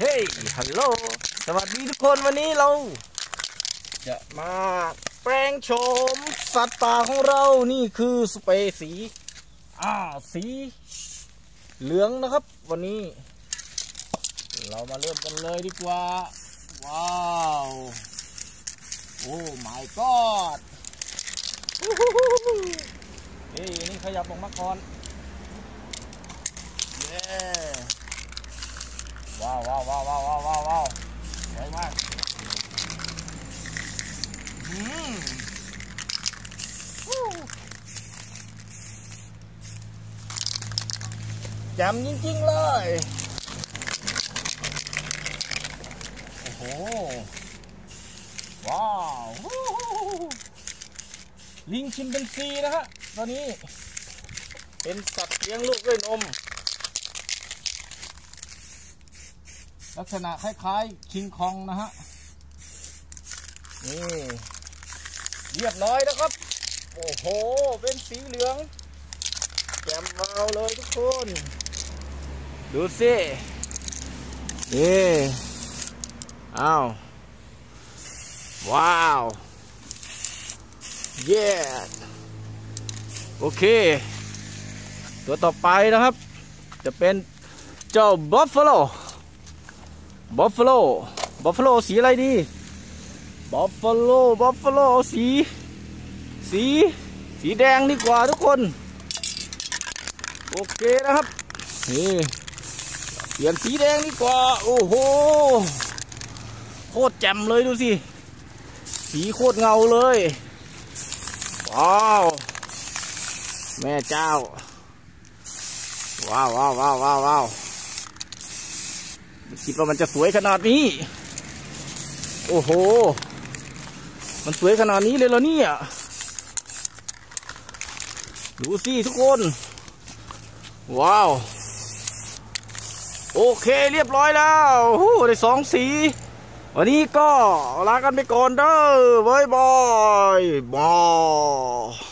เฮ้ย ฮัลโหล สวัสดีทุกคนวันนี้เรา จะมาแปลงโฉมสัตว์ป่าของเรา นี่คือสเปรย์สี อ่า สีเหลืองนะครับ วันนี้ เรามาเริ่มกันเลยดีกว่า ว้าว โอ้ my god เฮ้ยนี่ขยับออกมาก่อน เย้ ว้าวว้าวว้าวว้าวว้าวว้าวสวยมากอืมฮู้แจำจริงๆเลย โอ้โห ว้าว ลิงชิมเป็นซีนะฮะตอนนี้ เป็นสัตว์เลี้ยงลูกด้วยนม ลักษณะคล้ายๆคิงคองนะฮะนี่เรียบร้อยแล้วครับ โอ้โห เป็นสีเหลืองแจ่มวาวเลยทุกคน ดูสินี่อ้าว ว้าว เย้โอเค ตัวต่อไปนะครับ จะเป็นเจ้า buffalo buffalo buffalo สีอะไรดี buffalo buffalo สี สี สีแดงดีกว่าทุกคน โอเคนะครับนี่เปลี่ยนสีแดงดีกว่า โอ้โห โคตรแจ่มเลยดูสิ สีโคตรเงาเลย ว้าว แม่เจ้า ว้าวว้าวว้าวว้าววาวไม่ คิดว่ามันจะสวยขนาดนี้ โอ้โห มันสวยขนาดนี้เลยเหรอเนี่ย ดูสิทุกคน ว้าว โอเคเรียบร้อยแล้วหูได้สองสี วันนี้ก็ลากันไปก่อนเด้อบายบายบาย